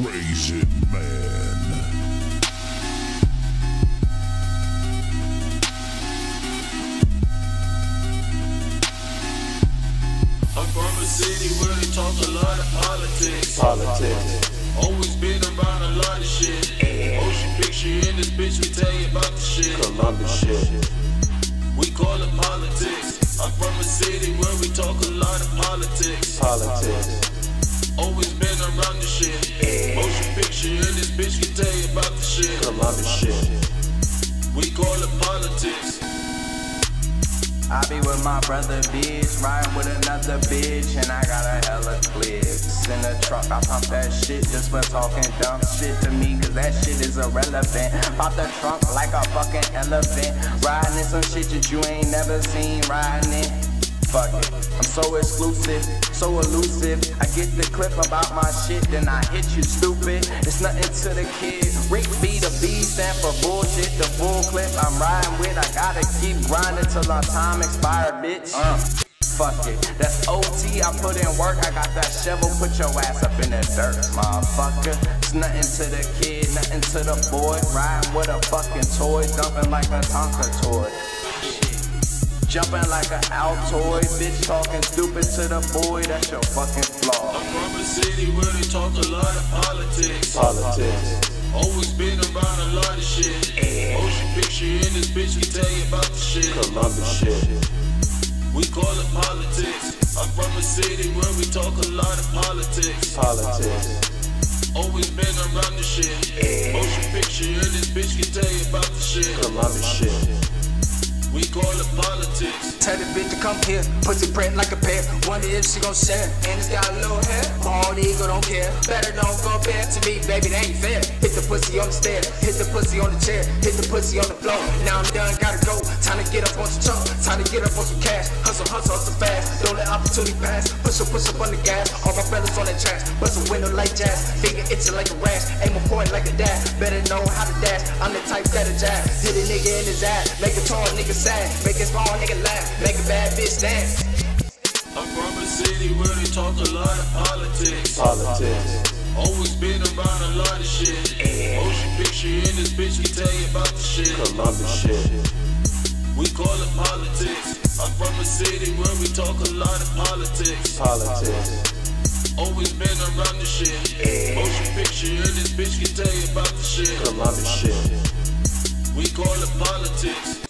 Raisin Man. I'm from a city where they talk a lot of politics. Politics. Always been around a lot of shit. Motion picture in this bitch, we tell you about the shit. Columbus shit. We call it politics. I'm from a city where we talk a lot of politics. Politics. Always been around the shit. Motion picture in this bitch, we tell you about the shit. Shit. We call it politics. I be with my brother, bitch, riding with another bitch, and I got a hella clips in the truck. I pump that shit just for talking dumb shit to me, cause that shit is irrelevant. Pop the trunk like a fucking elephant, riding in some shit that you ain't never seen riding in. Fuck it, I'm so exclusive, so elusive. I get the clip about my shit, then I hit you stupid. It's nothing to the kid. Rick B, the B stand for bullshit. The full clip I'm riding with, I gotta keep grinding till our time expire, bitch. Uh. Fuck it, that's OT. I put in work. I got that shovel. Put your ass up in the dirt, motherfucker. It's nothing to the kid, nothing to the boy. Riding with a fucking toy, dumping like a Tonka toy. Jumping like an Altoid, bitch talking stupid to the boy. That's your fucking flaw. I'm from a city where they talk a lot of politics. Politics. Always been around a lot of shit. Motion picture in this bitch, we tell you about the shit. Columbus shit. We call it politics. I'm from a city where we talk a lot of politics. Politics. Always been around the shit. Motion picture in this bitch, we tell you about the shit. Columbus shit. We call it politics. Tell the bitch to come here, pussy print like a pear. Wonder if she gon' share, and it's got a little hair. Bald eagle don't care, better don't compare to me, baby, that ain't fair. Hit the pussy on the stair, hit the pussy on the chair, hit the pussy on the floor. Now I'm done, gotta go. Time to get up on some chunk, time to get up on some cash. Hustle, hustle, hustle fast, don't let opportunity pass. Push up, push up on the gas, all my fellas on that tracks. Bust a window like jazz, finger itching like a rash, aim a point like a dash. Better know how to dash, I'm the type that'll jab. Hit a nigga in his ass, make a tall nigga sad, make a small nigga laugh, make a bad bitch dance. I'm from a city where they talk a lot of politics. Politics. Always been around a lot of shit. Motion picture in this bitch, we tell you about the shit. Columbus shit. We call it politics. I'm from a city where we talk a lot of politics. Politics. Always been around the shit. Motion picture in this bitch, we tell you about the shit. Columbus shit. We call it politics.